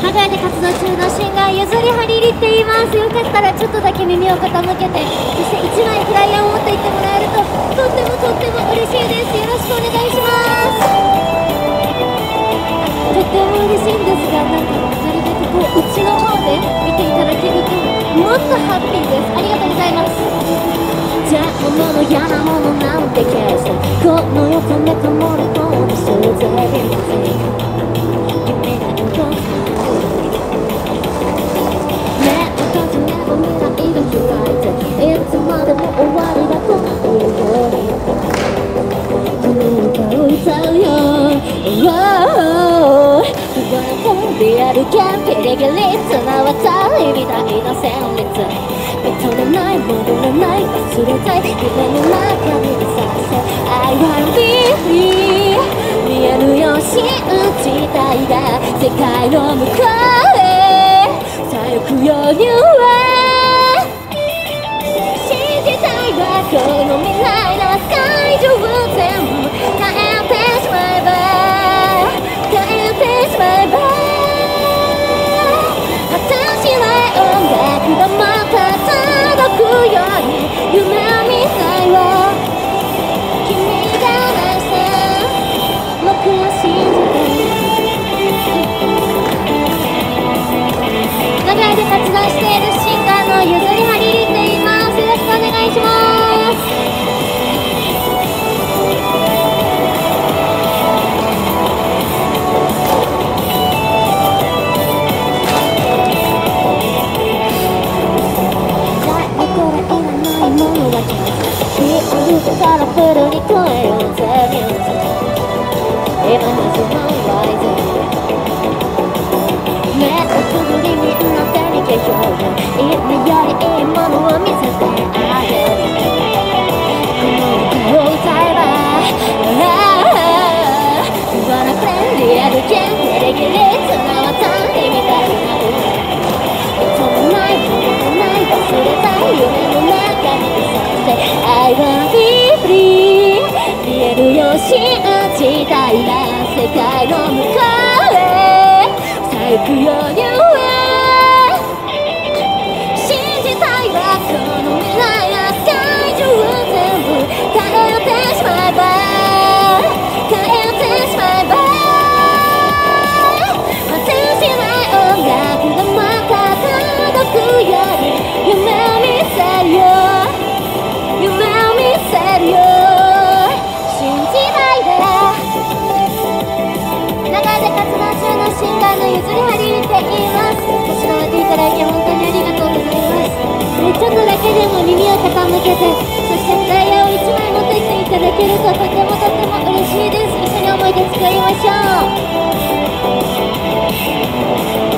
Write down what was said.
ハワイで活動中のシンガーゆずりはりりって言います。よかったらちょっとだけ耳を傾けてそして1枚フライヤーを持って行ってもらえるととってもとっても嬉しいですよろしくお願いしますとっても嬉しいんですがなんかなるべくこううちの方で見ていただけるともっとハッピーです。ありがとうございます。じたものの嫌なものなんて消してこの横でこもり込むするぜ安であるけんギリギリ綱渡りみたいな旋律。認めない戻れない忘れたい夢の中にいさせ I wanna be free 見えるよ信じたいが世界の向こうはキャンセルるからフルに声をぜミュージック今始まる世界の向こうへさあ行くよちょっとだけでも耳を傾けてそしてダイヤを1枚持ってきていただけるととてもとても嬉しいです。一緒に思い出作りましょう。